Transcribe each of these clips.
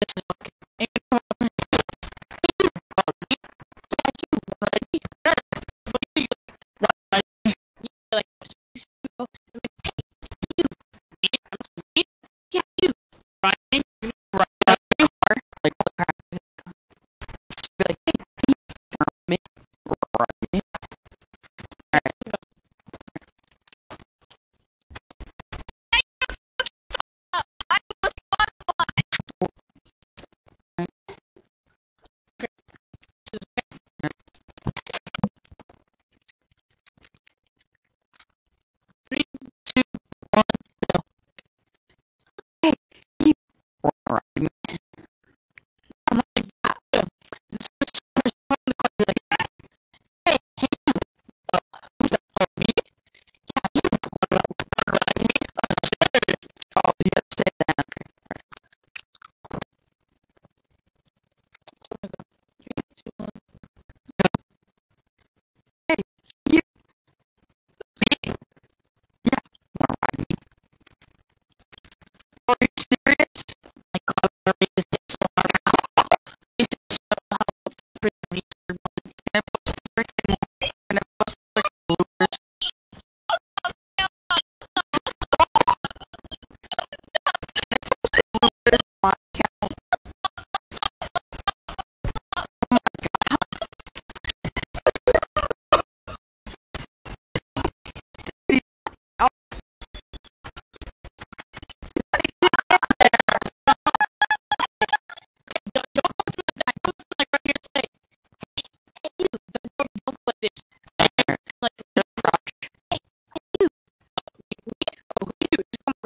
business Deus, como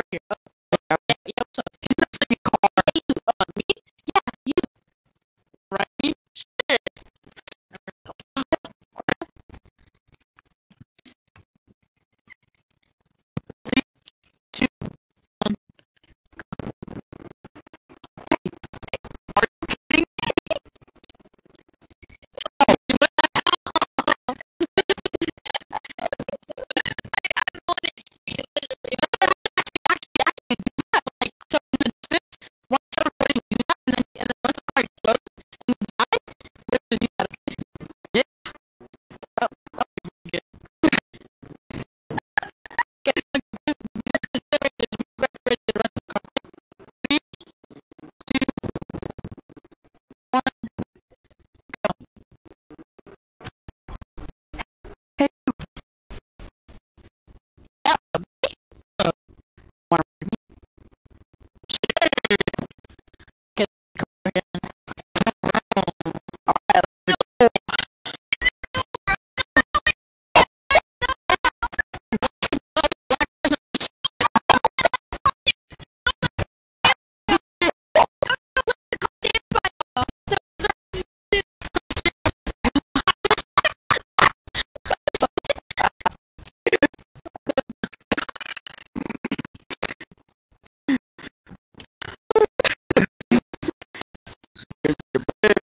your